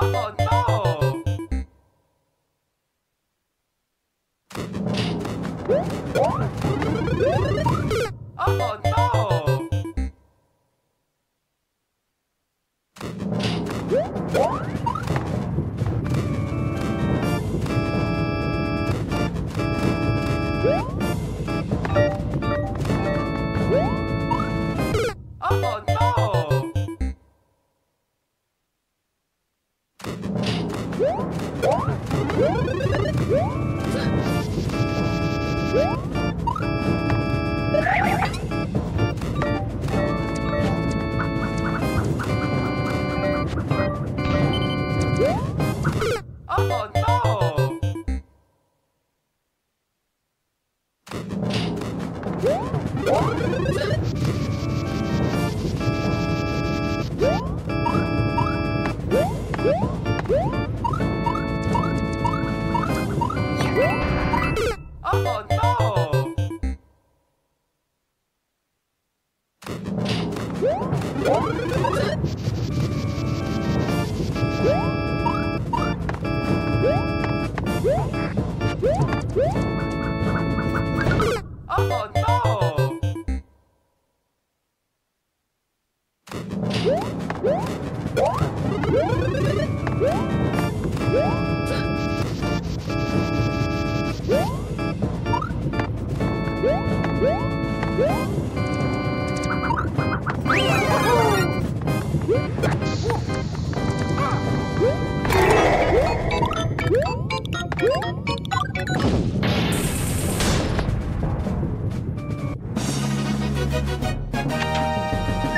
Oh no! Oh no! Oh no! Oh no! Oh!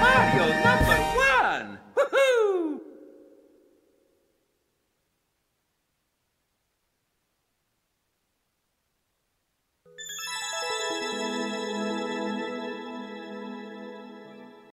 Mario,